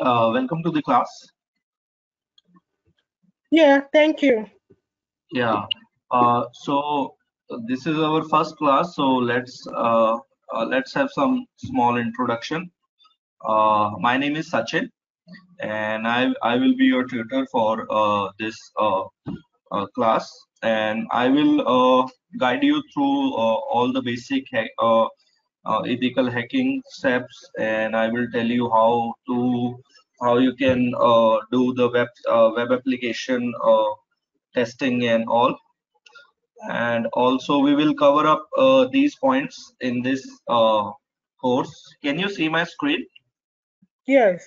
uh, welcome to the class. Yeah, thank you. Yeah. Uh, so this is our first class. So let's uh, uh, let's have some small introduction. Uh, my name is Sachin, and I I will be your tutor for uh, this uh, uh, class, and I will uh, guide you through uh, all the basic uh, ethical hacking steps, and I will tell you how to how you can uh, do the web uh, web application uh, testing and all. And also we will cover up uh, these points in this uh, course. Can you see my screen? Yes.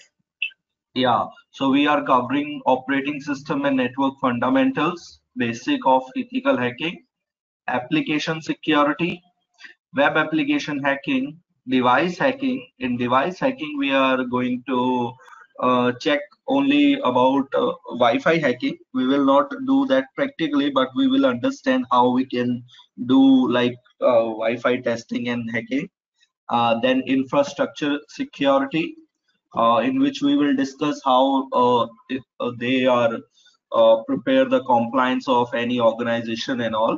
yeah. So we are covering operating system and network fundamentals basic of ethical hacking application security web application hacking device hacking. In device hacking we are going to uh, check only about uh, wi-fi hacking. We will not do that practically but we will understand how we can do like uh, wi-fi testing and hacking. Uh, then infrastructure security uh, in which we will discuss how uh, they are prepare the compliance of any organization and all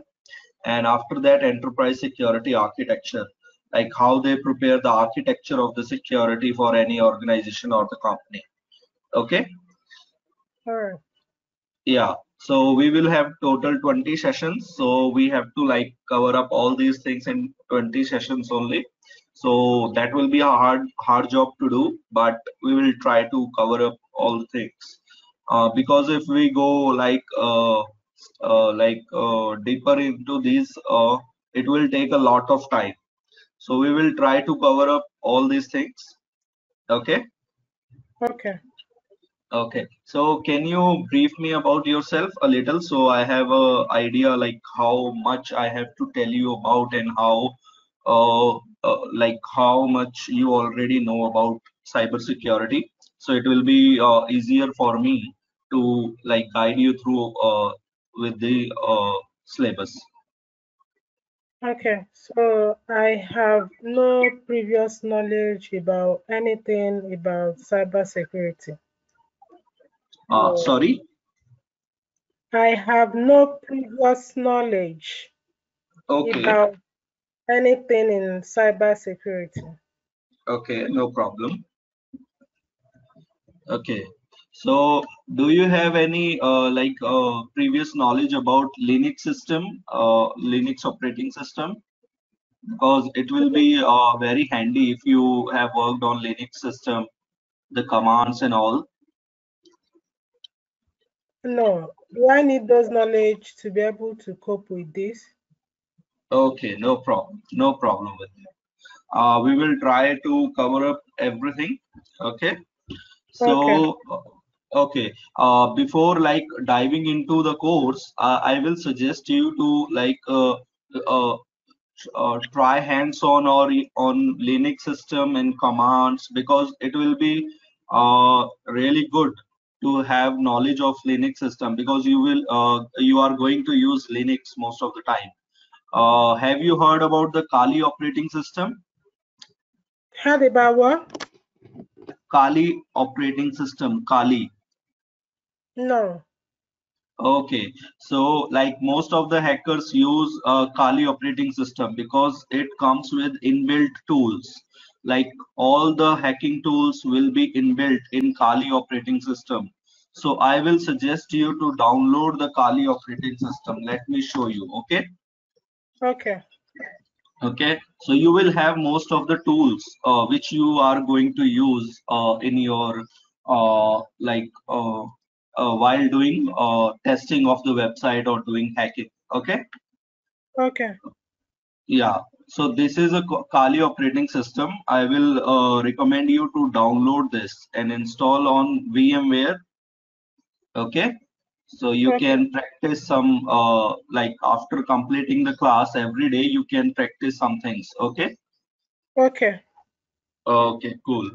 and after that enterprise security architecture like how they prepare the architecture of the security for any organization or the company. Okay? Right. yeah. So we will have total 20 sessions. So we have to like cover up all these things in 20 sessions only. So that will be a hard hard job to do but we will try to cover up all the things. Uh, because if we go like uh, like uh, deeper into these uh, it will take a lot of time. So we will try to cover up all these things. Okay? Okay. Okay, so can you brief me about yourself a little? So I have a idea like how much I have to tell you about and how uh, uh like how much you already know about cybersecurity. So it will be uh, easier for me to like guide you through uh, with the uh, syllabus. Okay. So I have no previous knowledge about anything about cybersecurity. Uh, Oh. sorry. I have no previous knowledge Okay. about anything in cybersecurity. Okay, no problem. Okay, so do you have any uh, like uh, previous knowledge about Linux system, uh, Linux operating system? Because it will be uh, very handy if you have worked on Linux system, the commands and all. No. Do I need those knowledge to be able to cope with this? Okay, no problem, no problem with that. Uh, we will try to cover up everything. Okay. So, uh, okay. Uh, before like diving into the course, uh, I will suggest you to like uh, uh, uh, try hands-on or on Linux system and commands because it will be uh, really good to have knowledge of Linux system because you will uh, you are going to use Linux most of the time. Uh, have you heard about the Kali operating system? Heard about what? Kali operating system, Kali. No. Okay, so like most of the hackers use uh, Kali operating system because it comes with inbuilt tools. Like all the hacking tools will be inbuilt in Kali operating system. So I will suggest you to download the Kali operating system. Let me show you. Okay. Okay. Okay. So you will have most of the tools uh, which you are going to use uh, in your uh, like uh, while doing uh, testing of the website or doing hacking. Okay. Okay. Yeah. so this is a Kali operating system. I will uh, recommend you to download this and install on VMware. Okay. So you Okay. can practice some, uh, like after completing the class every day, you can practice some things. Okay. Okay. Okay, cool.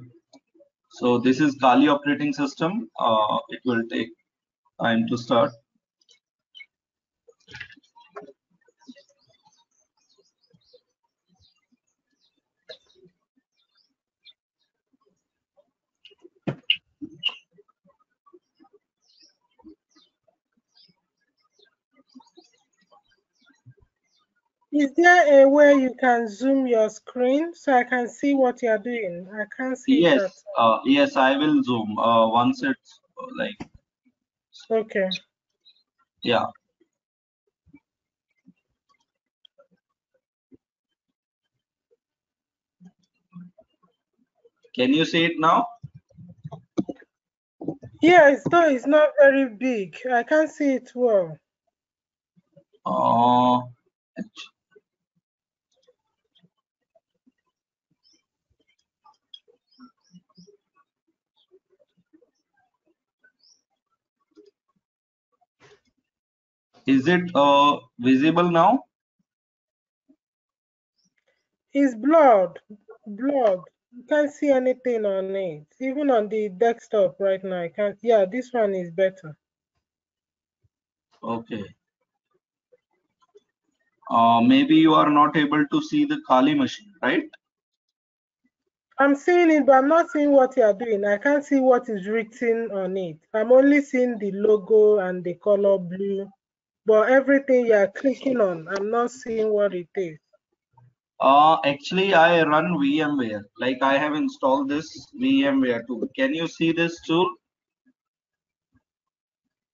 So this is Kali operating system. Uh, it will take time to start. Is there a way you can zoom your screen so I can see what you're doing? I can't see Yes, that. uh, yes, I will zoom. Uh, once it's uh, like, Okay. yeah. Can you see it now? Yes, though it's not very big. I can't see it well. Uh, is it uh, visible now? It's blurred. Blurred. You can't see anything on it. Even on the desktop right now, I can't. Yeah, this one is better. Okay. Uh, maybe you are not able to see the Kali machine, right? I'm seeing it, but I'm not seeing what you're doing. I can't see what is written on it. I'm only seeing the logo and the color blue. But everything you're clicking on, I'm not seeing what it is. Uh, actually, I run VMware. Like I have installed this VMware tool. Can you see this tool?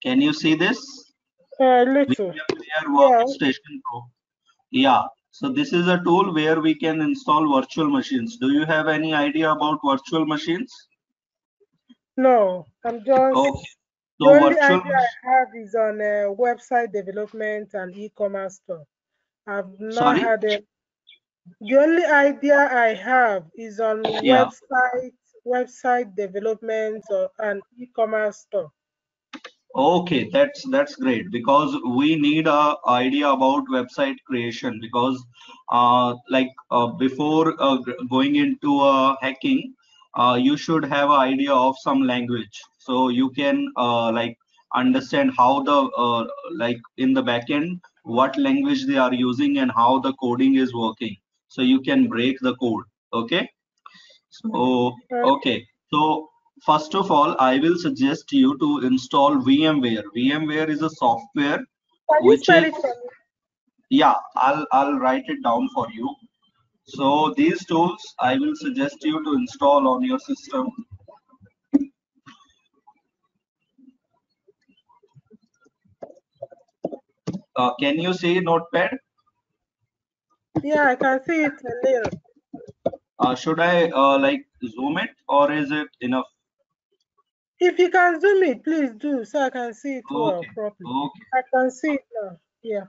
Can you see this? Little. VMware Workstation Pro. Yeah. So this is a tool where we can install virtual machines. Do you have any idea about virtual machines? No, I'm just. Okay. The only virtual. idea I have is on uh, website development and e-commerce stuff. I've not Sorry? had a. The only idea I have is on Yeah. website website development or, and e-commerce stuff. Okay, that's that's great because we need a idea about website creation because uh, like uh, before uh, going into uh, hacking, uh, you should have an idea of some language so you can uh, like understand how the uh, like in the backend what language they are using and how the coding is working so you can break the code. Okay, so okay so first of all, I will suggest you to install VMware. VMware is a software. Which is- it for me? Yeah, I'll I'll write it down for you. So these tools I will suggest you to install on your system. Uh, can you see Notepad? Yeah, I can see it a little. Uh, should I uh, like zoom it or is it enough? If you can zoom it, please do so I can see it well Okay. properly. Okay. I can see it now. Yeah.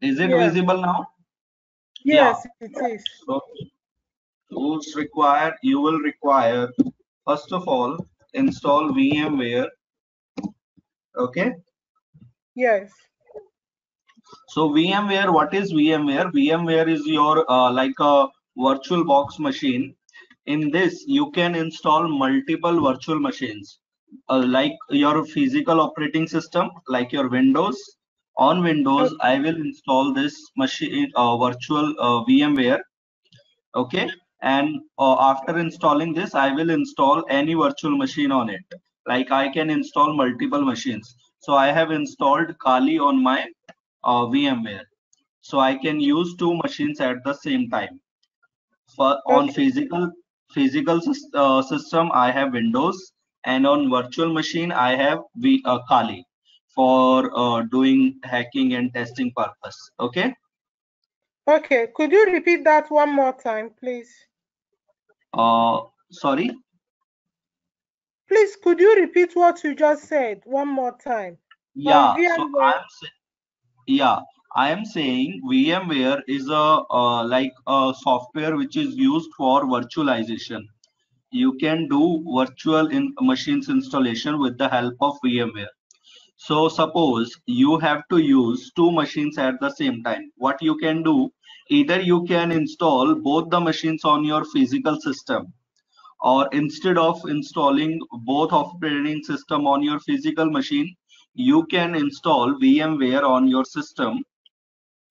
Is it Yeah. visible now? Yeah. Yes, it is. So tools required, you will require, first of all, install VMware. Okay. Yes. So VMware, what is VMware? VMware is your uh, like a virtual box machine. In this, you can install multiple virtual machines, uh, like your physical operating system, like your Windows. On Windows, I will install this machine, uh, virtual uh, VMware. Okay, and uh, after installing this, I will install any virtual machine on it. Like I can install multiple machines. So I have installed Kali on my uh, VMware. So I can use two machines at the same time. For on physical physical uh, system, I have Windows, and on virtual machine, I have v, uh, Kali. For uh, doing hacking and testing purpose. Okay. Okay, could you repeat that one more time, please? Uh, sorry. Please, could you repeat what you just said one more time? Yeah. So I'm yeah. I am saying VMware is a uh, like a software which is used for virtualization. You can do virtual in machines installation with the help of VMware. So suppose you have to use two machines at the same time. What you can do, either you can install both the machines on your physical system or instead of installing both operating system on your physical machine, you can install VMware on your system.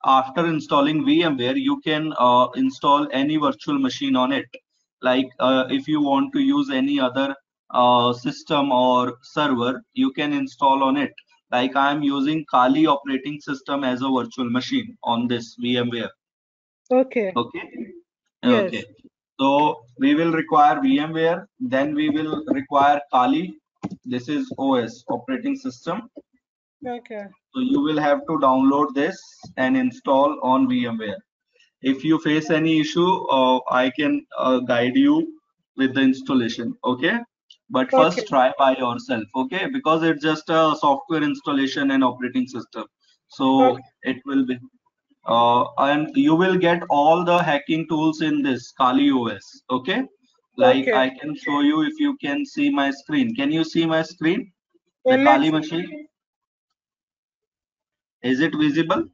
After installing VMware, you can uh, install any virtual machine on it. Like uh, if you want to use any other uh, system or server, you can install on it. Like I am using Kali operating system as a virtual machine on this VMware. Okay, Okay. Yes. Okay. So we will require VMware, then we will require Kali. This is OS operating system. okay, So you will have to download this and install on VMware. If you face any issue, uh, I can uh, guide you with the installation. Okay. But first Okay. try by yourself. Okay. Because it's just a software installation and operating system. So Okay. it will be uh, and you will get all the hacking tools in this Kali OS. Okay. Like Okay. I can show you if you can see my screen. Can you see my screen? The Kali machine. Is it visible?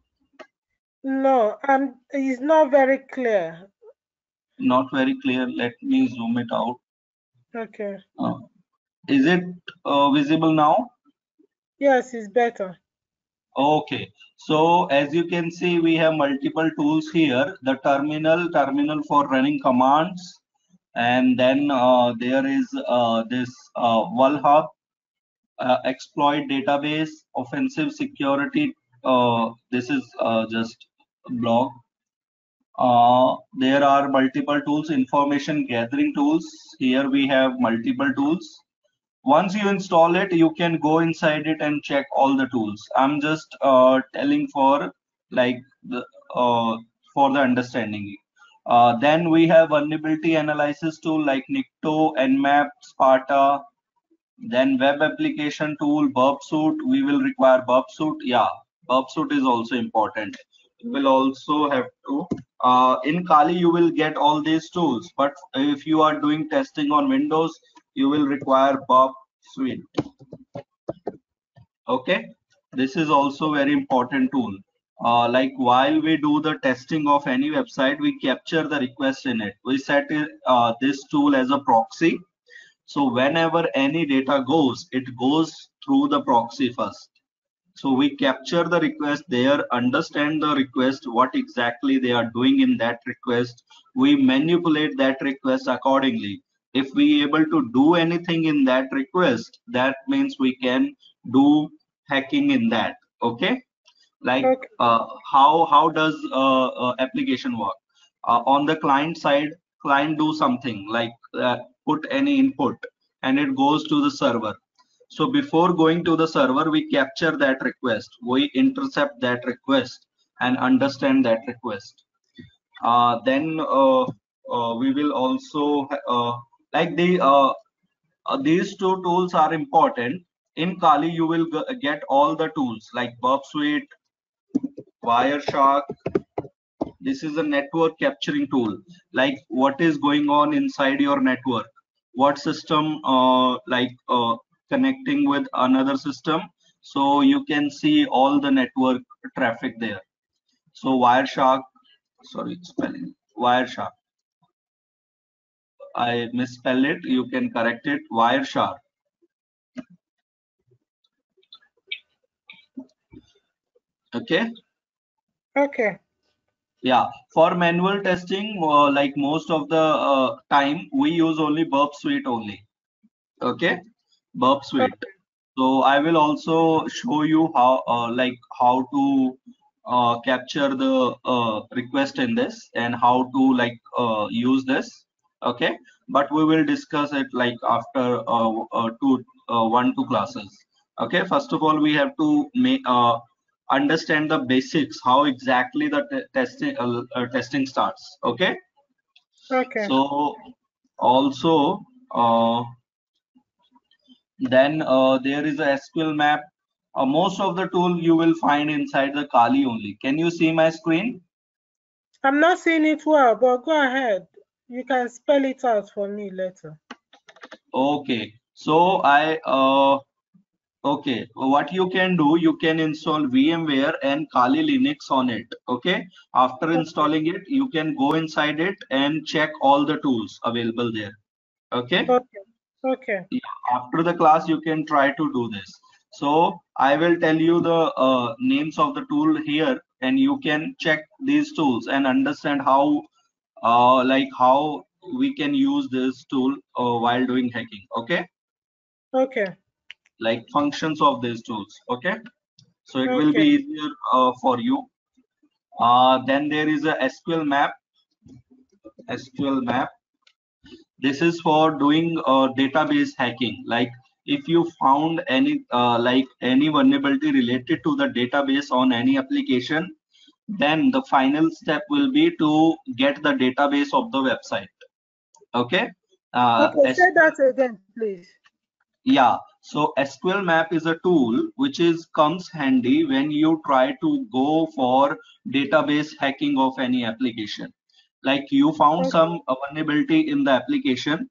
No, um, it's not very clear. Not very clear. Let me zoom it out. Okay, Uh, is it uh, visible now? yes, it's better. Okay. So as you can see, we have multiple tools here. The terminal, terminal for running commands. And then uh, there is uh, this uh, uh, exploit database, offensive security. Uh, this is uh, just blog. Uh, there are multiple tools, information gathering tools. Here we have multiple tools. Once you install it, you can go inside it and check all the tools. I'm just uh, telling for like the uh, for the understanding. Uh, then we have vulnerability analysis tool like Nikto, Nmap, Sparta. Then web application tool, Burp Suite. We will require Burp Suite. Yeah, Burp Suite is also important. Will also have to uh, in Kali you will get all these tools. But if you are doing testing on Windows, you will require Burp Suite. Okay, this is also very important tool. Uh, like while we do the testing of any website, we capture the request in it. We set uh, this tool as a proxy. So whenever any data goes, it goes through the proxy first. So we capture the request there, understand the request, what exactly they are doing in that request. We manipulate that request accordingly. If we able to do anything in that request, that means we can do hacking in that. Okay. Like uh, how how does uh, uh, application work? Uh, on the client side, client do something like uh, put any input and it goes to the server. So before going to the server, we capture that request. We intercept that request and understand that request. Uh, then uh, uh, we will also uh, like the uh, uh, these two tools are important. In Kali, you will get all the tools like Burp Suite, Wireshark. This is a network capturing tool. Like what is going on inside your network? What system like connecting with another system? So you can see all the network traffic there. So Wireshark, sorry, spelling Wireshark. I misspell it. You can correct it. Wireshark. Okay. Okay, Yeah, for manual testing, uh, like most of the uh, time, we use only Burp Suite only. Okay, Burp Suite. So I will also show you how, uh, like how to uh, capture the uh, request in this and how to like uh, use this. Okay, but we will discuss it like after uh, uh, two, uh, one, two classes. Okay, first of all, we have to make uh, understand the basics, how exactly the te- testing uh, uh, testing starts. Okay. Okay. So also uh, then uh, there is a SQL map. Uh, most of the tool you will find inside the Kali only. Can you see my screen? I'm not seeing it well, but go ahead. You can spell it out for me later. Okay. So I uh, okay. What you can do, you can install VMware and Kali Linux on it. Okay. After installing it, you can go inside it and check all the tools available there. Okay. Okay. Okay. after the class you can try to do this. So i will tell you the uh, names of the tool here and you can check these tools and understand how uh, like how we can use this tool uh, while doing hacking okay? Okay. like functions of these tools okay? So it will be easier uh, for you. Uh, then there is a sql map. Sql map this is for doing uh, database hacking like if you found any uh, like any vulnerability related to the database on any application then the final step will be to get the database of the website okay uh, Okay. Say that again, please. yeah so sql map is a tool which is comes handy when you try to go for database hacking of any application like you found some vulnerability in the application.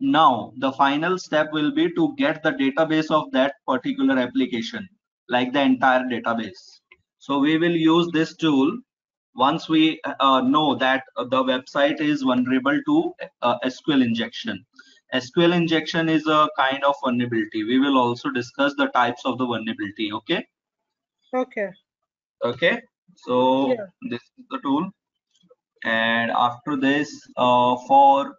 Now the final step will be to get the database of that particular application like the entire database. So we will use this tool. Once we uh, know that the website is vulnerable to uh, sql injection. Sql injection is a kind of vulnerability. We will also discuss the types of the vulnerability okay? Okay. okay. So Yeah. this is the tool and after this uh, for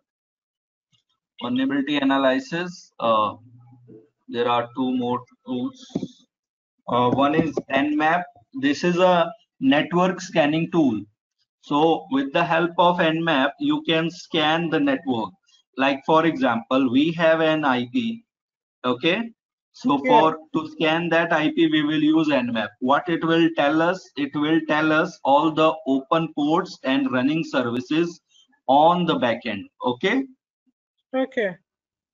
vulnerability analysis uh, there are two more tools. Uh, one is nmap. This is a network scanning tool. So with the help of nmap you can scan the network. Like for example we have an ip okay so Yeah. for to scan that ip we will use nmap what it will tell us it will tell us all the open ports and running services on the backend okay Okay.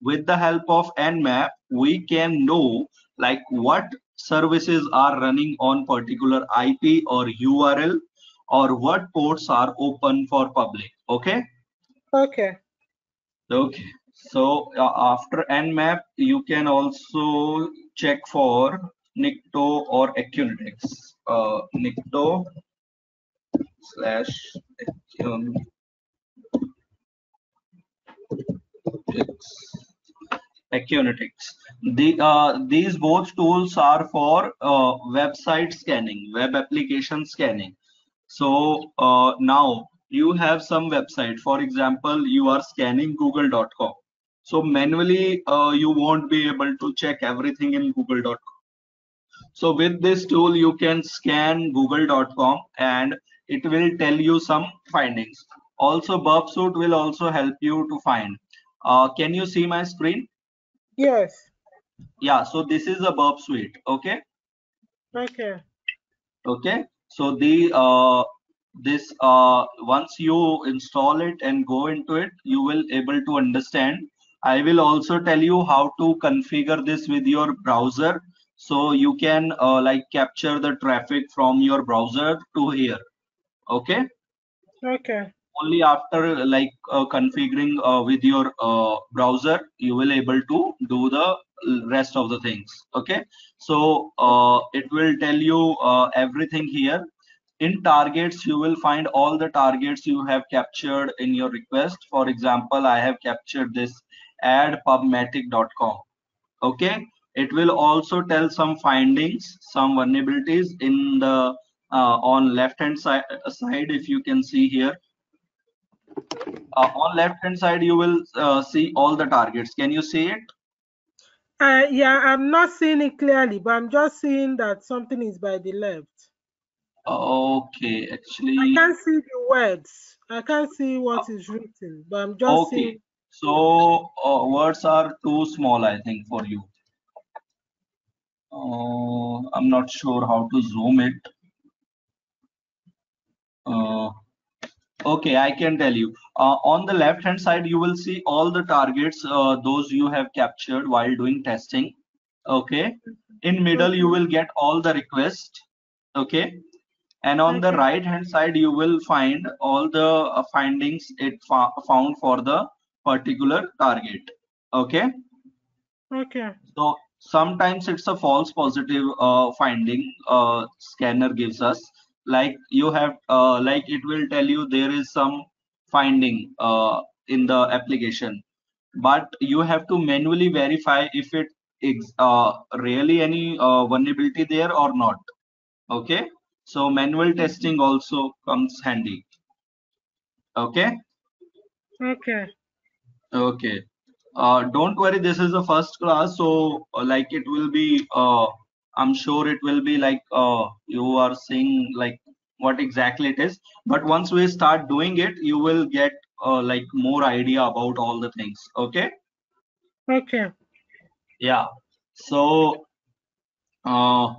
with the help of nmap we can know like what services are running on particular ip or url or what ports are open for public okay Okay. Okay, so uh, after Nmap, you can also check for Nikto or Acunetix. Uh, Nikto slash. Acunetix. The, uh, these both tools are for uh, website scanning, web application scanning. So uh, now you have some website. For example, you are scanning google.com. So manually, uh, you won't be able to check everything in google.com. So with this tool, you can scan google.com and it will tell you some findings. Also, Burp Suite will also help you to find. Uh, can you see my screen? Yes. Yeah, so this is a Burp Suite. Okay. Okay. okay so the uh this uh once you install it and go into it you will able to understand i will also tell you how to configure this with your browser. So you can uh, like capture the traffic from your browser to here. Okay? Okay. only after like uh, configuring uh, with your uh, browser you will able to do the rest of the things. Okay? So uh, it will tell you uh, everything here. In targets you will find all the targets you have captured in your request. For example i have captured this add pubmatic.com okay it will also tell some findings some vulnerabilities in the uh, on left hand side side if you can see here uh, on left hand side you will uh, see all the targets can you see it Uh, yeah, I'm not seeing it clearly, but I'm just seeing that something is by the left. okay actually I can't see the words. I can't see what is written, but I'm just okay seeing. So uh, words are too small i think for you uh, I'm not sure how to zoom it. Uh, okay, I can tell you. Uh, on the left hand side, you will see all the targets, uh, those you have captured while doing testing. Okay. In middle, you will get all the requests. Okay. And on the right hand side, you will find all the uh, findings it fo- found for the particular target. Okay. Okay. So sometimes it's a false positive uh, finding uh, scanner gives us. Like you have, uh, like it will tell you there is some finding uh, in the application, but you have to manually verify if it is uh, really any uh, vulnerability there or not. Okay, so manual testing also comes handy. Okay. Okay. Okay. Uh, don't worry, this is the first class, so uh, like it will be, uh, I'm sure it will be like uh, you are seeing like what exactly it is. But once we start doing it, you will get uh, like more idea about all the things. Okay. Okay. Yeah. So uh,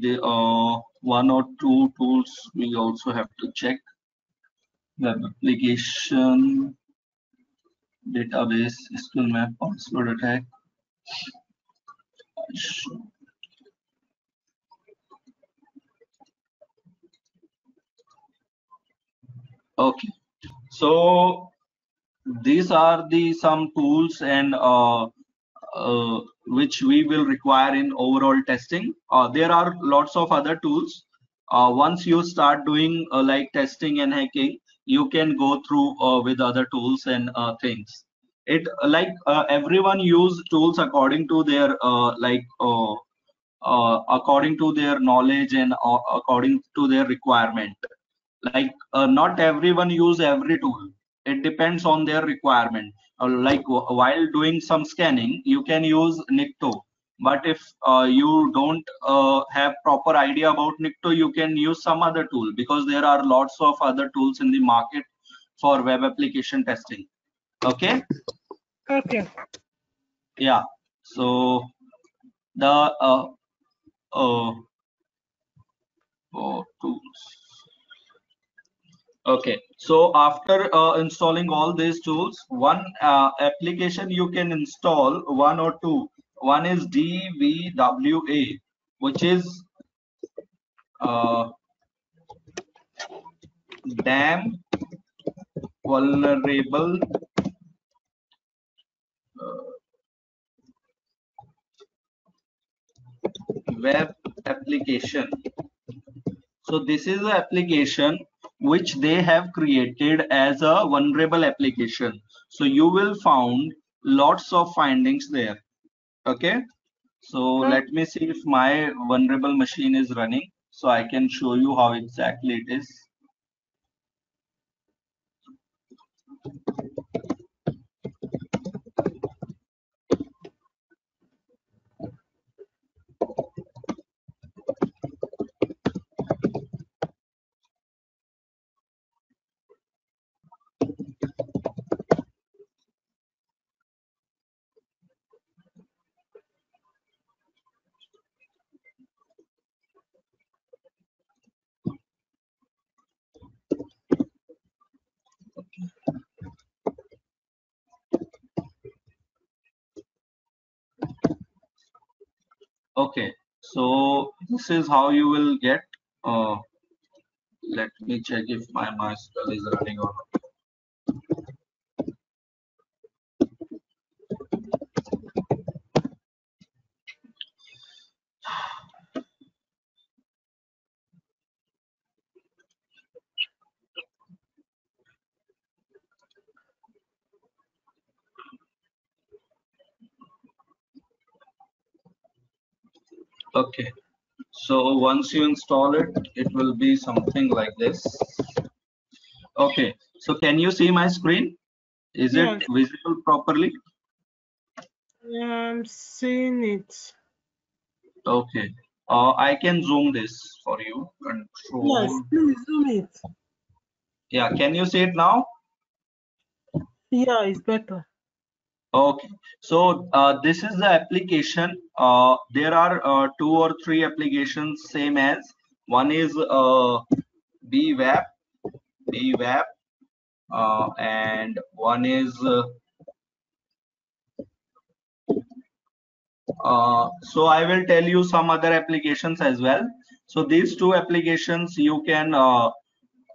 the uh, one or two tools we also have to check. Web application, database, SQL map, password attack. Okay, so these are the some tools and uh, uh, which we will require in overall testing. Uh, there are lots of other tools. Uh, once you start doing uh, like testing and hacking, you can go through uh, with other tools and uh, things. It like uh, everyone use tools according to their like according to their knowledge and according to their requirement. Like not everyone use every tool. It depends on their requirement. Like while doing some scanning you can use Nikto but if uh, you don't uh, have proper idea about Nikto you can use some other tool because there are lots of other tools in the market for web application testing okay Okay. yeah so the uh, uh, oh, tools Okay, so after uh, installing all these tools, one uh, application you can install one or two. One is DVWA, which is uh, damn vulnerable uh, web application. So this is the application which they have created as a vulnerable application. So you will found lots of findings there. Okay. So let me see if my vulnerable machine is running. So I can show you how exactly it is. Okay. So this is how you will get. Uh, let me check if my MySQL is running or not. Okay. So once you install it, it will be something like this. Okay. So can you see my screen? Is it visible properly? Yeah, I'm seeing it. Okay. Uh, I can zoom this for you. Control. Yes, please zoom it. Yeah. Can you see it now? Yeah, it's better. Okay, so uh, this is the application. Uh, there are uh, two or three applications same as one is uh, bWAPP, bWAPP, uh, and one is uh, uh, so I will tell you some other applications as well. So these two applications you can uh,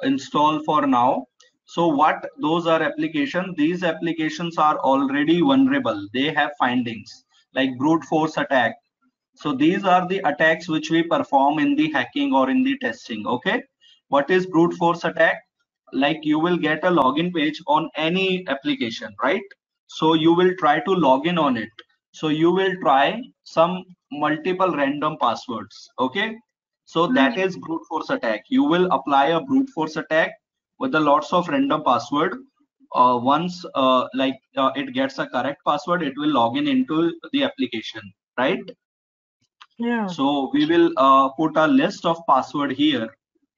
install for now so what those are applications these applications are already vulnerable. They have findings like brute force attack. So these are the attacks which we perform in the hacking or in the testing okay? What is brute force attack? Like you will get a login page on any application right? So you will try to log in on it. So you will try some multiple random passwords okay? So that hmm. is brute force attack. You will apply a brute force attack with the lots of random password uh, once uh, like uh, it gets a correct password it will log in into the application right Yeah. so we will uh, put a list of password here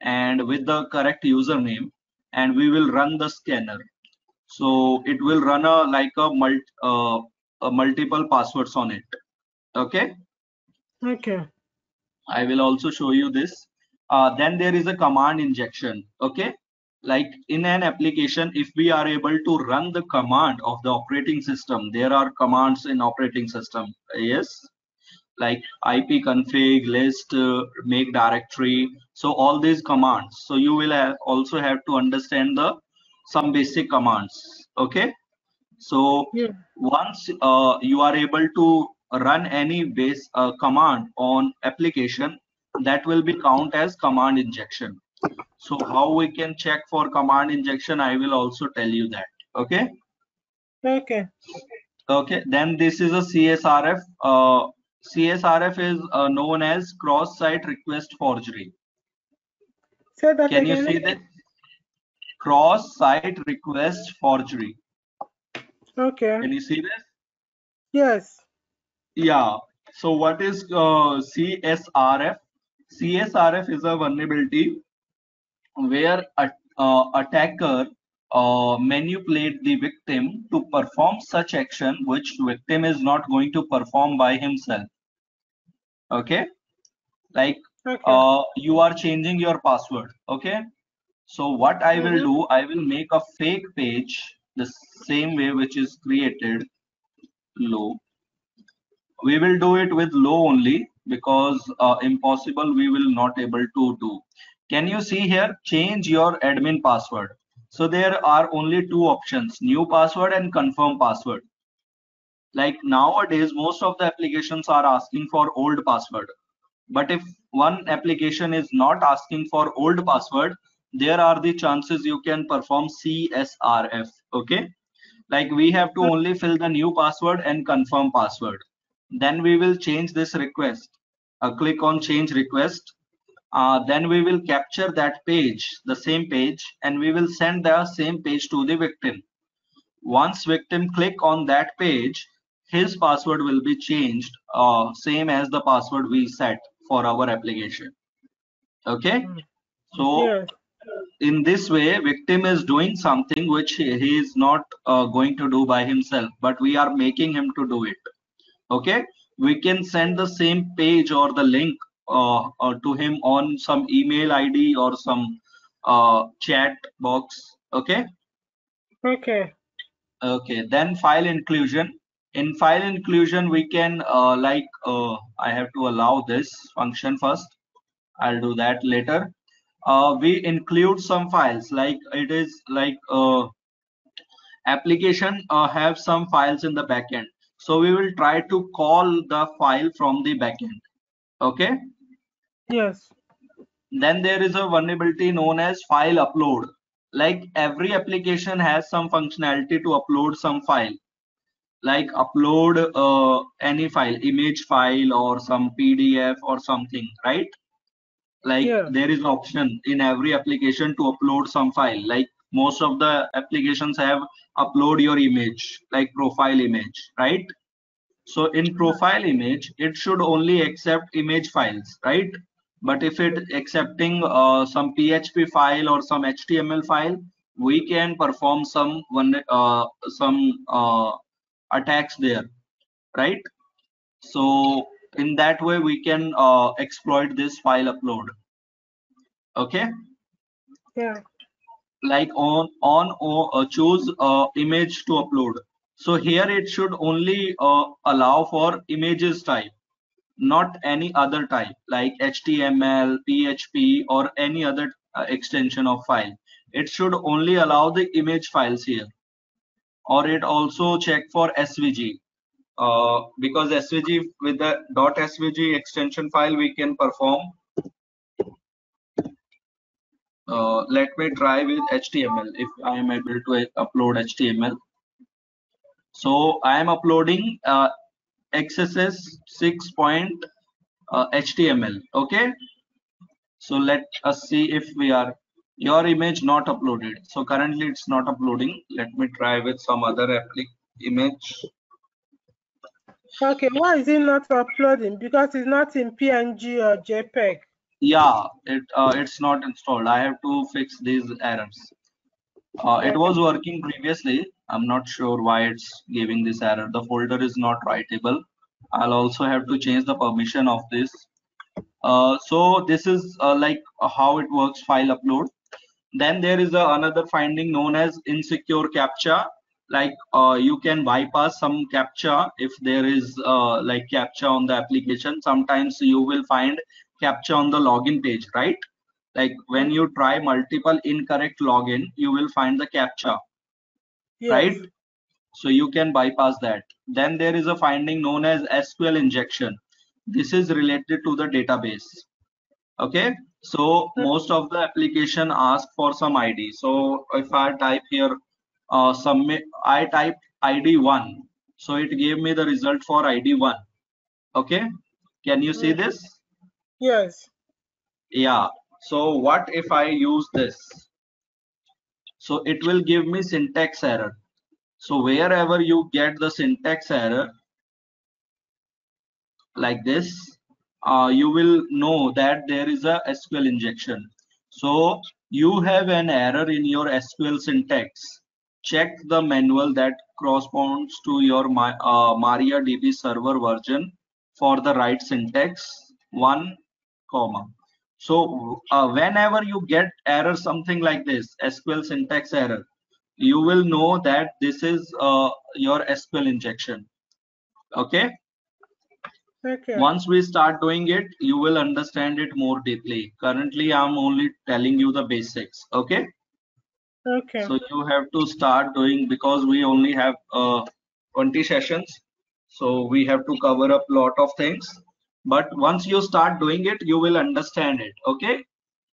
and with the correct username and we will run the scanner so it will run a like a, mult, uh, a multiple passwords on it okay Okay. I will also show you this. Uh, then there is a command injection. Okay. Like in an application, if we are able to run the command of the operating system, there are commands in operating system. Yes. Like IP config, list, uh, make directory. So all these commands. So you will have also have to understand the some basic commands. Okay. So Yeah. once uh, you are able to run any base uh, command on application that will be count as command injection so how we can check for command injection i will also tell you that okay Okay. okay then this is a csrf uh, csrf is uh, known as cross site request forgery that can you see that cross site request forgery Okay. can you see this Yes. Yeah. So what is uh, CSRF? CSRF is a vulnerability where a uh, attacker uh, manipulate the victim to perform such action which victim is not going to perform by himself. Okay. Like Okay. uh, you are changing your password. Okay. So what I will Mhm. do, I will make a fake page the same way which is created low we will do it with low only because uh, impossible we will not able to do can you see here? Change your admin password. So there are only two options new password and confirm password. Like nowadays most of the applications are asking for old password. But if one application is not asking for old password there are the chances you can perform csrf okay? Like we have to only fill the new password and confirm password. Then we will change this request. Uh, click on change request uh, then we will capture that page the same page and we will send the same page to the victim. Once victim click on that page his password will be changed uh, same as the password we set for our application. Okay? So Yes. in this way victim is doing something which he is not uh, going to do by himself but we are making him to do it. Okay? We can send the same page or the link to him on some email id or some uh, chat box okay? Okay. okay then file inclusion. In file inclusion we can uh, like uh, i have to allow this function first. I'll do that later. Uh, we include some files like it is like uh, application uh, have some files in the backend. So we will try to call the file from the backend okay Yes. then there is a vulnerability known as file upload. Like every application has some functionality to upload some file. Like upload uh, any file image file or some pdf or something right? Like Yeah. there is option in every application to upload some file. Like most of the applications have upload your image like profile image right? So in profile image it should only accept image files right but if it accepting uh, some php file or some html file we can perform some one uh, some uh, attacks there right? So in that way we can uh, exploit this file upload. Okay? Yeah. like on on or uh, choose uh, image to upload. So here it should only uh, allow for images type not any other type like html php or any other uh, extension of file. It should only allow the image files here. Or it also check for svg uh, because svg with the svg extension file we can perform. Uh, let me try with html if i am able to upload html so i am uploading uh, xss 6 point uh, html okay? So let us see if we are your image not uploaded. So currently it's not uploading. Let me try with some other applic image. Okay, why is it not uploading? Because it's not in PNG or JPEG. yeah it uh, it's not installed. I have to fix these errors uh, it was working previously. I'm not sure why it's giving this error. The folder is not writable. I'll also have to change the permission of this. Uh, so this is uh, like uh, how it works file upload. Then there is a, another finding known as insecure captcha. Like uh, you can bypass some captcha if there is uh, like captcha on the application. Sometimes you will find captcha on the login page right like when you try multiple incorrect login you will find the captcha Yes. right? So you can bypass that. Then there is a finding known as sql injection. This is related to the database okay? So most of the application ask for some id so if i type here uh, submit i typed id1 so it gave me the result for id1 okay? Can you see this? Yes. yeah so what if i use this? So it will give me syntax error. So wherever you get the syntax error like this uh, you will know that there is a sql injection. So you have an error in your sql syntax. Check the manual that corresponds to your uh, mariadb server version for the right syntax. One comma so uh, whenever you get error something like this sql syntax error you will know that this is uh, your sql injection. Okay? Okay. once we start doing it you will understand it more deeply. Currently i'm only telling you the basics. Okay? Okay. so you have to start doing because we only have uh, 20 sessions so we have to cover up lot of things but once you start doing it you will understand it okay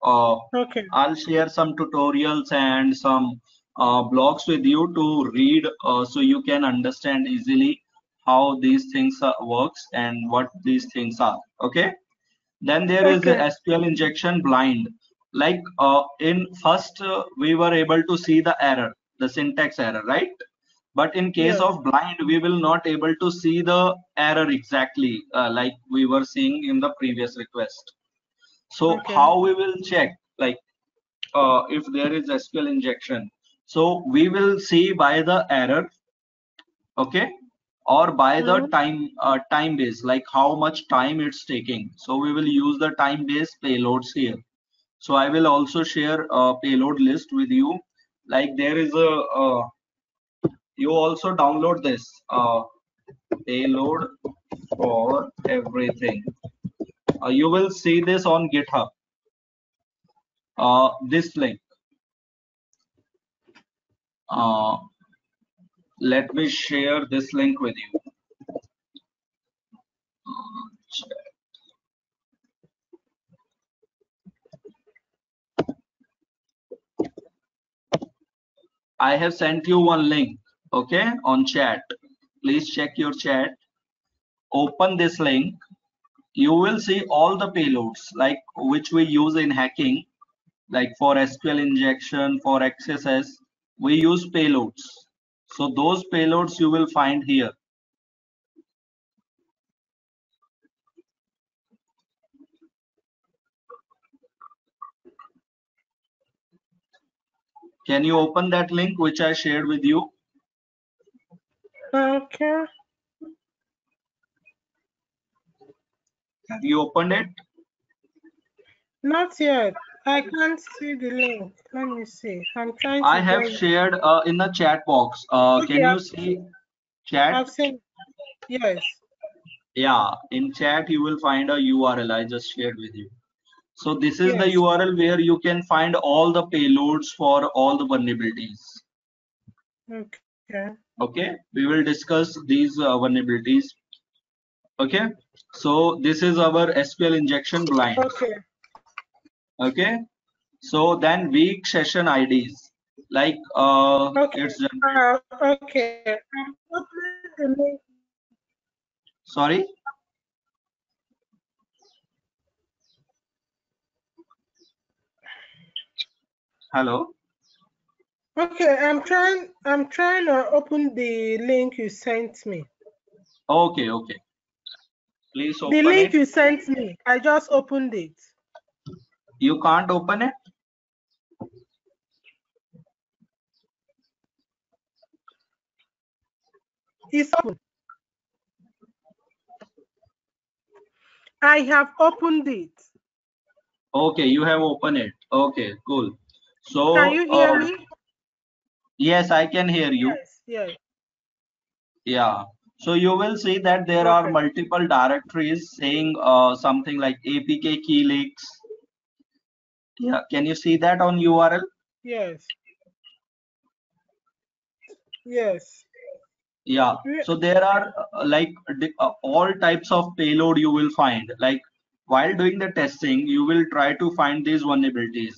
uh, okay. I'll share some tutorials and some uh, blogs with you to read uh, so you can understand easily how these things uh, works and what these things are okay then there is Okay. a sql injection blind like uh, in first uh, we were able to see the error the syntax error right but in case Yes. of blind we will not able to see the error exactly uh, like we were seeing in the previous request so Okay. how we will check like uh, if there is SQL injection. So we will see by the error, okay, or by the Mhm. time uh, time base, like how much time it's taking. So we will use the time based payloads here. So I will also share a payload list with you. Like there is a uh, you also download this uh, payload for everything. Uh, you will see this on GitHub. Uh, this link. Uh, let me share this link with you. I have sent you one link, okay, on chat. Please check your chat. Open this link. You will see all the payloads like which we use in hacking, like for SQL injection, for XSS, we use payloads. So those payloads you will find here. Can you open that link which I shared with you? Okay. Have you opened it? Not yet. I can't see the link. Let me see. I'm trying to I have shared uh, in the chat box. Uh, Okay, can you I've see chat? I've seen. Yes. Yeah, in chat you will find a URL I just shared with you. So this is the URL where you can find all the payloads for all the vulnerabilities. Okay. Okay, we will discuss these uh, vulnerabilities. Okay, so this is our SQL injection blind. Okay. Okay, so then weak session IDs like uh, Okay. it's Uh, okay. I'm opening the link. sorry. Hello. Okay. I'm trying. I'm trying to open the link you sent me. Okay, okay. Please open The link it. you sent me. I just opened it. You can't open it. It's open. I have opened it. Okay, you have opened it. Okay, cool. So, Can you hear uh, me? Yes, I can hear you. Yes. Yes. Yeah. So you will see that there are multiple directories saying uh, something like API key leaks. Yeah. Can you see that on URL? Yes. Yes. Yeah. So there are uh, like uh, all types of payload you will find. Like while doing the testing, you will try to find these vulnerabilities.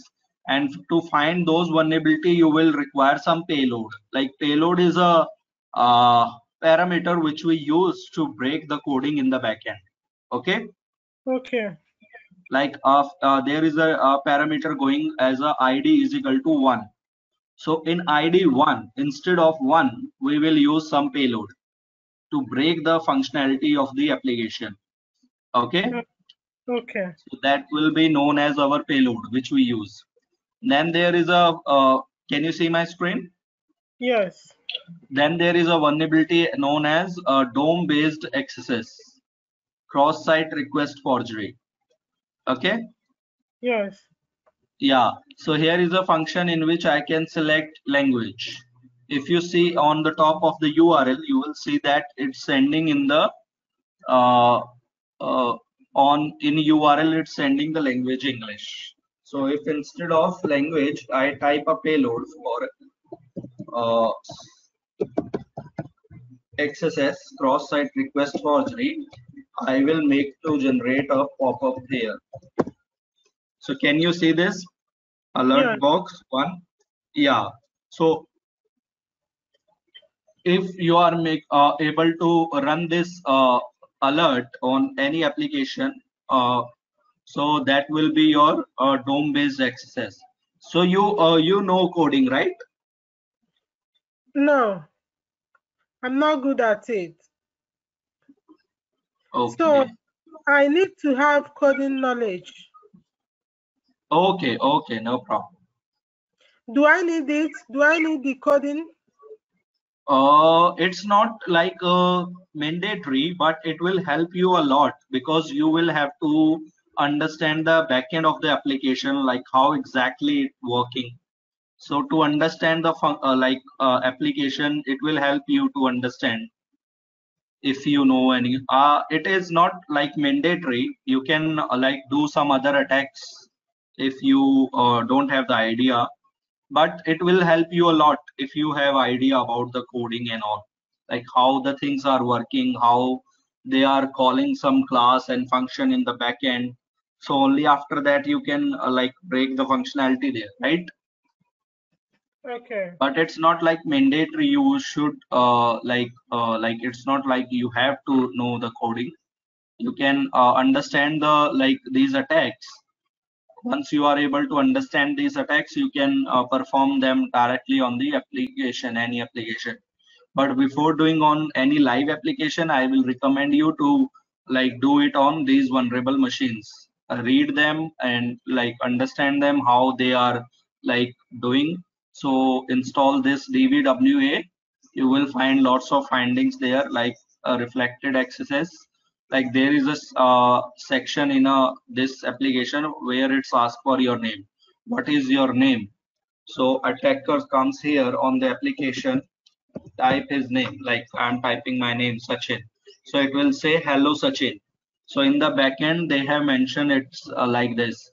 And to find those vulnerability, you will require some payload. Like payload is a uh, parameter which we use to break the coding in the backend. Okay. Okay. Like uh, uh, there is a, a parameter going as a ID is equal to one. So in ID one, instead of one, we will use some payload to break the functionality of the application. Okay, Okay. so that will be known as our payload, which we use. Then there is a, uh, can you see my screen? Yes. Then there is a vulnerability known as uh, DOM-based XSS, cross-site request forgery. Okay, Yes. yeah. So here is a function in which I can select language. If you see on the top of the URL, you will see that it's sending in the uh, uh, on in URL it's sending the language English. So if instead of language I type a payload for uh, XSS cross-site request forgery, I will make to generate a pop-up here. So can you see this alert Yeah. box one? Yeah. So if you are make uh, able to run this uh, alert on any application, uh, so that will be your uh, DOM-based XSS. So you uh, you know coding, right? No. I'm not good at it. Okay. So I need to have coding knowledge. Okay. Okay. No problem. Do I need it? Do I need the coding? Uh, it's not like uh, mandatory, but it will help you a lot because you will have to understand the backend of the application, like how exactly it working. So to understand the uh, like uh, application, it will help you to understand if you know any. Uh, it is not like mandatory. You can uh, like do some other attacks if you uh, don't have the idea but it will help you a lot if you have idea about the coding and all like how the things are working how they are calling some class and function in the backend so only after that you can uh, like break the functionality there right? Okay. but it's not like mandatory you should uh, like uh, like it's not like you have to know the coding. You can uh, understand the like these attacks. Once you are able to understand these attacks you can uh, perform them directly on the application any application. But before doing on any live application i will recommend you to like do it on these vulnerable machines read them and like understand them how they are like doing. So install this dvwa you will find lots of findings there like uh, reflected XSS. Like there is a uh, section in a this application where it's asked for your name. What is your name? So attacker comes here on the application type his name like i'm typing my name sachin. So it will say hello sachin so in the backend they have mentioned it's uh, like this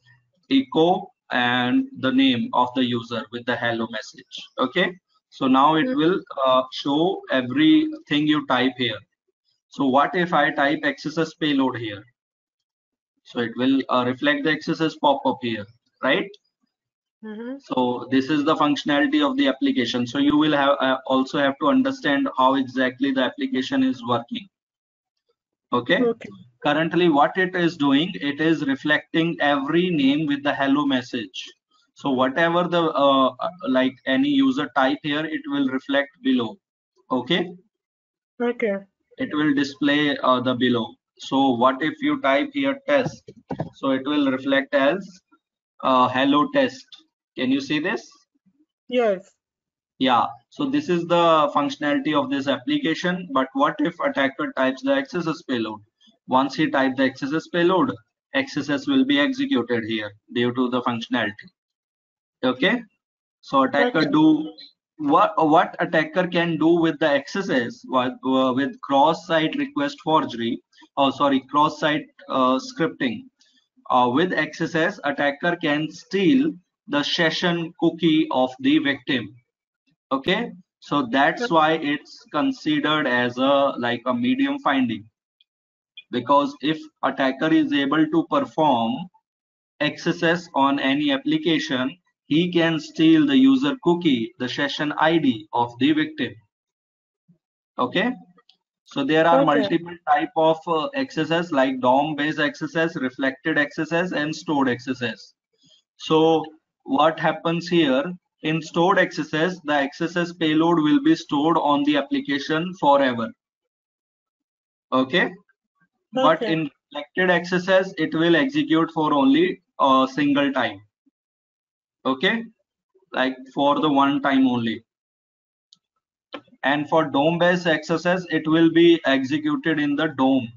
echo and the name of the user with the hello message okay so now it will uh, show everything you type here so what if I type XSS payload here? So it will uh, reflect the XSS pop-up here, right? Mm -hmm. So this is the functionality of the application. So you will have uh, also have to understand how exactly the application is working. Okay? okay. Currently, what it is doing, it is reflecting every name with the hello message. So whatever the uh, like any user type here, it will reflect below. Okay? Okay. It will display uh, the below. So what if you type here test? So it will reflect as uh, hello test. Can you see this? Yes. Yeah. So this is the functionality of this application but what if attacker types the xss payload once he type the xss payload xss will be executed here due to the functionality. Okay? So attacker do what what attacker can do with the XSS with, uh, with cross-site request forgery oh sorry cross-site uh, scripting? Uh, with XSS attacker can steal the session cookie of the victim. Okay? So that's why it's considered as a like a medium finding because if attacker is able to perform XSS on any application he can steal the user cookie, the session ID of the victim. Okay. So there are Okay. multiple type of uh, XSS like DOM based XSS, reflected XSS and stored XSS. So what happens here in stored XSS, the XSS payload will be stored on the application forever. Okay. But in reflected XSS, it will execute for only a single time. Okay? Like for the one time only. And for DOM based XSS it will be executed in the DOM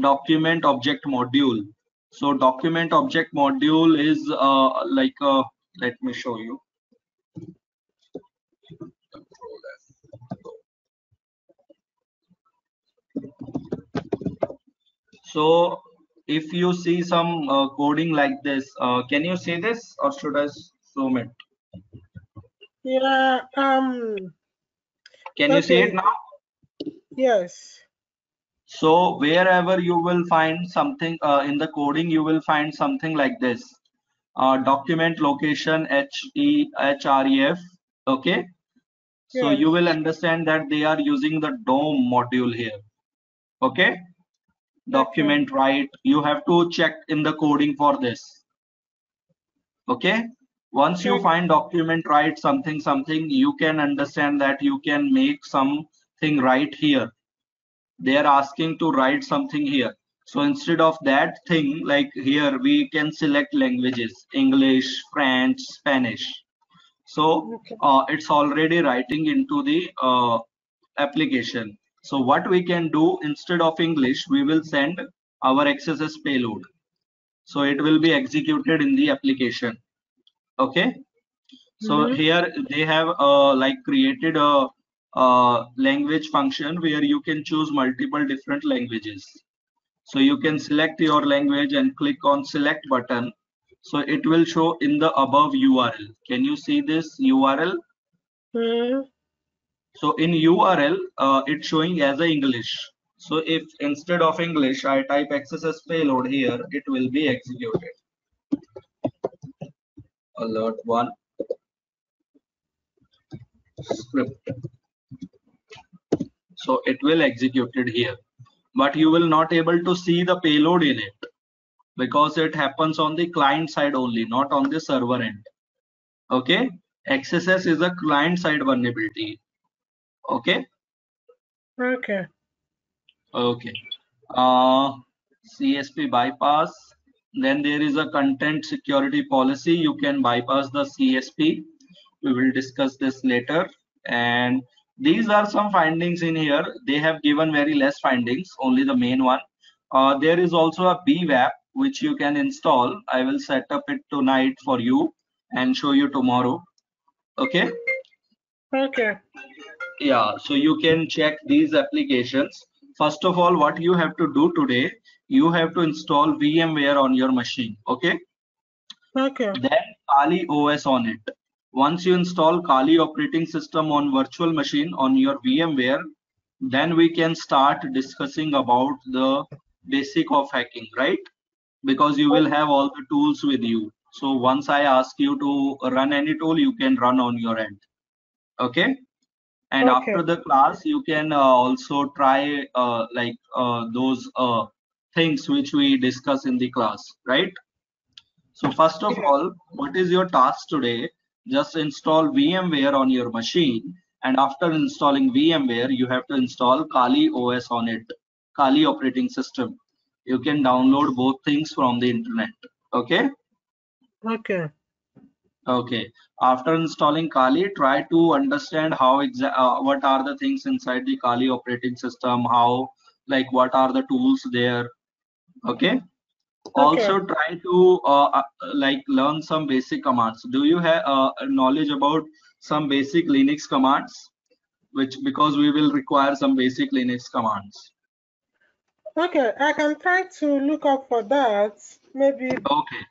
document object module. So document object module is uh, like uh, let me show you so if you see some uh, coding like this uh, can you see this or should i zoom it Yeah, um, can you see it now? Yes. so wherever you will find something uh, in the coding you will find something like this. Uh, document location h e h r e f okay? So you will understand that they are using the dom module here okay document write you have to check in the coding for this. Okay? Once you find document write something something you can understand that you can make something right here. They are asking to write something here. So instead of that thing like here we can select languages english french spanish. So uh, it's already writing into the uh, application so what we can do instead of english we will send our xss payload. So it will be executed in the application. Okay? So Mhm. here they have uh, like created a, uh language function where you can choose multiple different languages. So you can select your language and click on select button. So it will show in the above url can you see this url Mhm. So in url uh, it's showing as a english. So if instead of english i type xss payload here it will be executed. Alert one. Script. So it will executed here. But you will not able to see the payload in it because it happens on the client side only not on the server end. Okay? Xss is a client side vulnerability okay? Okay. okay. Uh csp bypass. Then there is a content security policy. You can bypass the csp we will discuss this later. And these are some findings in here. They have given very less findings only the main one. Uh, there is also a bWAPP which you can install. I will set up it tonight for you and show you tomorrow. Okay? Okay. Yeah so you can check these applications. First of all what you have to do today you have to install vmware on your machine okay? Okay. then kali os on it. Once you install kali operating system on virtual machine on your vmware then we can start discussing about the basic of hacking right? Because you will have all the tools with you. So once i ask you to run any tool you can run on your end okay and Okay. after the class you can uh, also try uh, like uh, those uh, things which we discuss in the class right? So first of all what is your task today? Just install vmware on your machine and after installing vmware you have to install kali os on it kali operating system. You can download both things from the internet okay? Okay. Okay. After installing Kali, try to understand how exa- uh, what are the things inside the Kali operating system, how like what are the tools there. Okay. Also try to uh, uh, like learn some basic commands. Do you have uh, knowledge about some basic Linux commands? Which because we will require some basic Linux commands. Okay. I can try to look up for that. Maybe. Okay.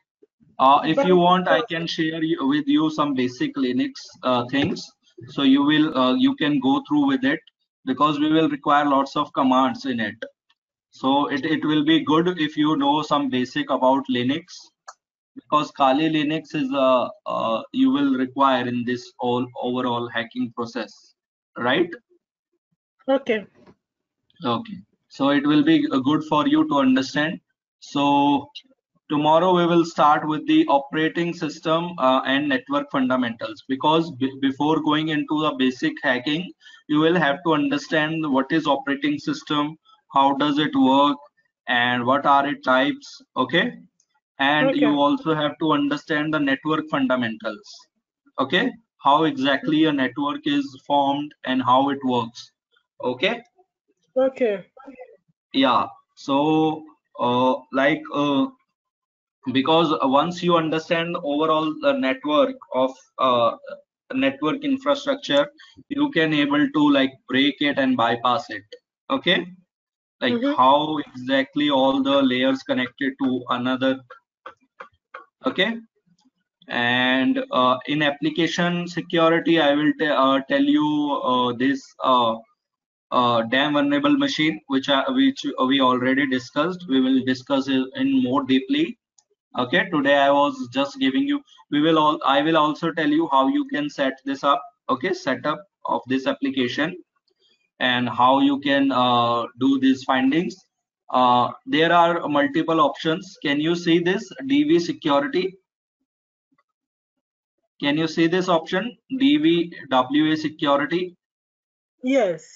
Uh, if you want, I can share you, with you some basic Linux uh, things. So you will uh, you can go through with it because we will require lots of commands in it. So it, it will be good if you know some basic about Linux because Kali Linux is uh, uh, you will require in this all overall hacking process, right? Okay. Okay, so it will be uh, good for you to understand. So tomorrow we will start with the operating system uh, and network fundamentals because before going into the basic hacking, you will have to understand what is operating system, how does it work, and what are its types. Okay, and you also have to understand the network fundamentals. Okay, how exactly a network is formed and how it works. Okay Okay. yeah so uh, like uh, because once you understand overall the network of uh, network infrastructure you can able to like break it and bypass it. Okay? Like Mhm. how exactly all the layers connected to another. Okay? And uh, in application security i will te- uh, tell you uh, this uh, uh, damn vulnerable machine which I, which we already discussed. We will discuss it in more deeply okay today i was just giving you we will all i will also tell you how you can set this up okay setup of this application and how you can uh, do these findings. Uh, there are multiple options. Can you see this dv security? Can you see this option dvwa security? Yes.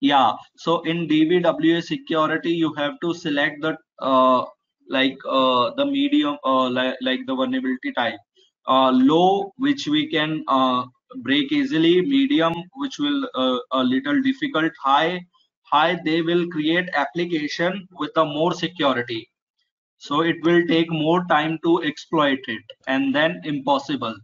yeah so in dvwa security you have to select the uh, like uh, the medium uh, li- like the vulnerability type. Uh, low which we can uh, break easily. Medium which will uh, a little difficult. High high they will create application with a more security. So it will take more time to exploit it and then impossible.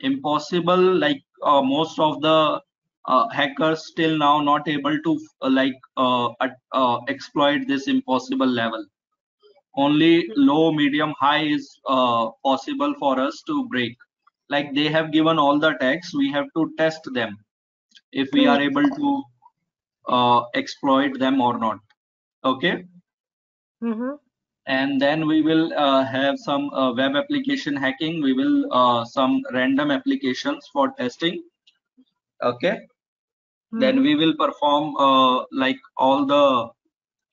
Impossible like uh, most of the uh, hackers still now not able to uh, like uh, uh, exploit this impossible level only low medium high is uh, possible for us to break. Like they have given all the tags we have to test them if we are able to uh, exploit them or not. Okay? Mm-hmm. and then we will uh, have some uh, web application hacking. We will uh, some random applications for testing. Okay? Then we will perform uh, like all the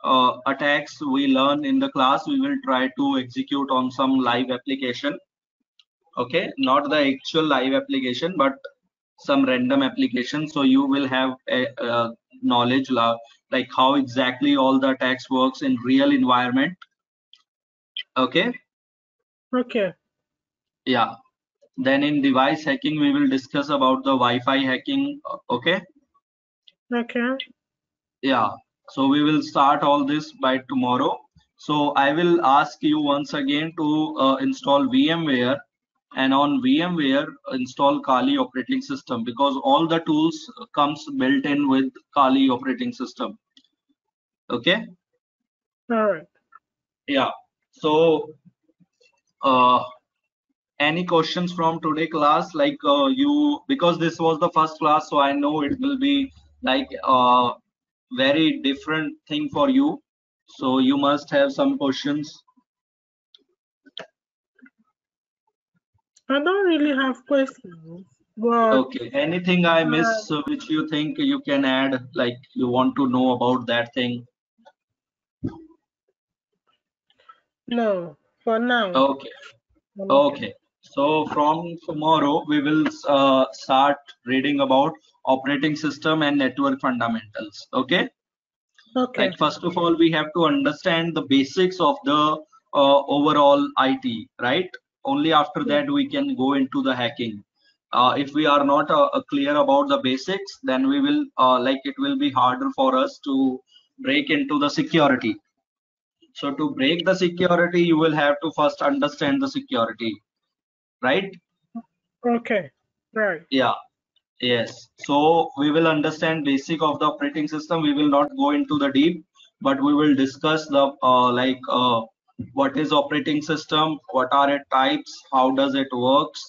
uh, attacks we learn in the class we will try to execute on some live application. Okay not the actual live application but some random application. So you will have a, a knowledge like how exactly all the attacks works in real environment. Okay? Okay. yeah. Then in device hacking we will discuss about the wi-fi hacking. Okay? Okay. Yeah. So we will start all this by tomorrow. So I will ask you once again to uh, install VMware and on VMware install Kali operating system because all the tools comes built in with Kali operating system. Okay. All right. Yeah. So uh, any questions from today class like uh, you because this was the first class so i know it will be like a very different thing for you. So you must have some questions. I don't really have questions, but okay anything i miss uh, which you think you can add like you want to know about that thing? No, for now. okay. Okay. okay. So from tomorrow we will uh, start reading about operating system and network fundamentals okay? Okay. like first of all we have to understand the basics of the uh, overall it right? Only after that we can go into the hacking. Uh, if we are not uh, clear about the basics then we will uh, like it will be harder for us to break into the security. So to break the security you will have to first understand the security right? Okay. Right. yeah yes. So we will understand basic of the operating system. We will not go into the deep but we will discuss the uh, like uh, what is operating system what are its types how does it works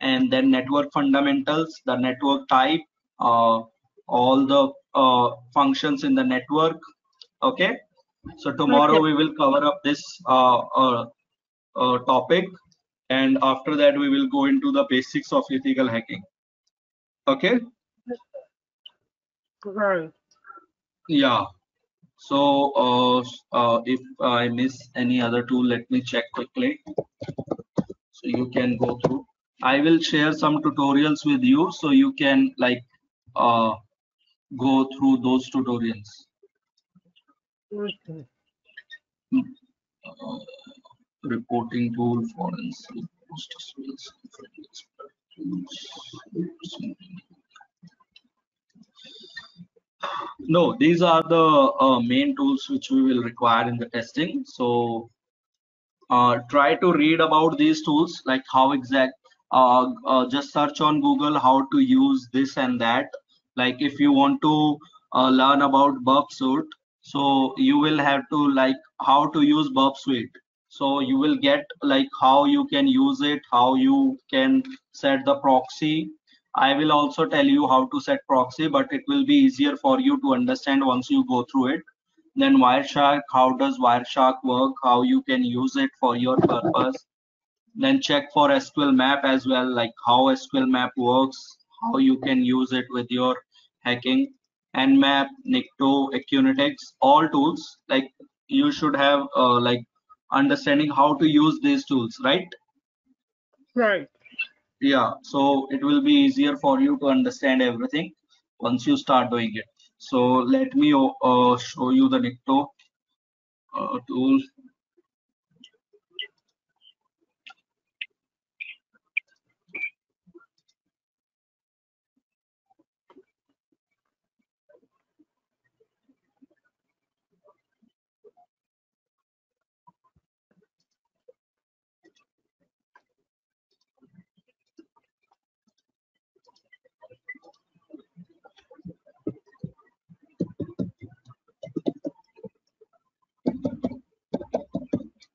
and then network fundamentals the network type uh, all the uh, functions in the network. Okay? So tomorrow Okay. we will cover up this uh, uh, uh, topic and after that we will go into the basics of ethical hacking okay Right. yeah so uh, uh, if i miss any other tool let me check quickly so you can go through i will share some tutorials with you so you can like uh, go through those tutorials Okay. uh, reporting tool skills, tools. No, these are the uh, main tools which we will require in the testing. So uh, try to read about these tools, like how exact, uh, uh, just search on Google how to use this and that. Like if you want to uh, learn about Burp Suite, so you will have to like how to use Burp Suite. So you will get like how you can use it, how you can set the proxy. I will also tell you how to set proxy, but it will be easier for you to understand once you go through it. Then wireshark how does wireshark work? How you can use it for your purpose? Then check for sql map as well like how sql map works how you can use it with your hacking. Nmap nikto acunetix all tools like you should have uh, like understanding how to use these tools right? Right. yeah so it will be easier for you to understand everything once you start doing it. So let me uh, show you the nikto uh, tool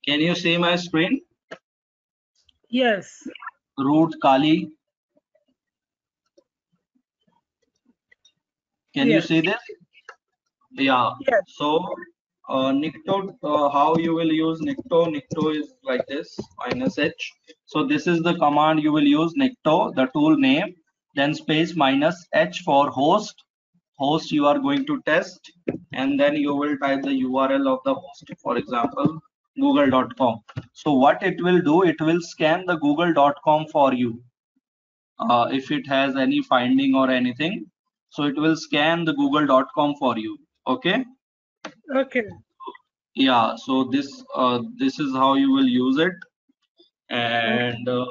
Can you see my screen? Yes. Root Kali. Can you see this? Yeah. Yes. So uh, Nikto, uh, how you will use Nikto? Nikto is like this, minus H. So this is the command you will use Nikto, the tool name, then space minus H for host. Host you are going to test, and then you will type the URL of the host. For example, google.com. So what it will do, it will scan the google.com for you. Uh, if it has any finding or anything, so it will scan the google.com for you. Okay. Okay. yeah so this uh, this is how you will use it and uh,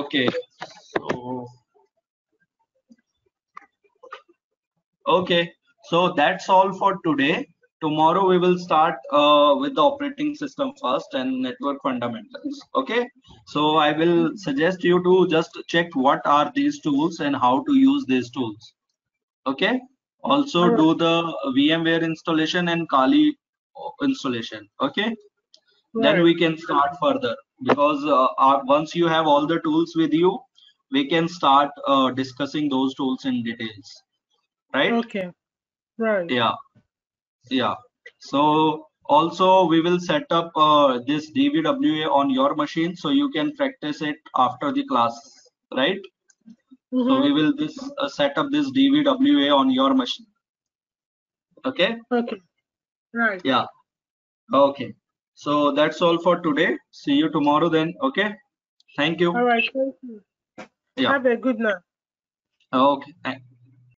okay so Okay, so that's all for today. Tomorrow we will start uh, with the operating system first and network fundamentals. Okay, so I will suggest you to just check what are these tools and how to use these tools. Okay, also do the VMware installation and Kali installation. Okay, then we can start further because uh, uh, once you have all the tools with you, we can start uh, discussing those tools in details. Right? Okay. Right. yeah yeah so also we will set up uh, this dvwa on your machine so you can practice it after the class right so Mhm. we will this uh, set up this dvwa on your machine okay Okay. Right. yeah okay so that's all for today see you tomorrow then okay thank you All right. Thank you. Yeah. Have a good night. okay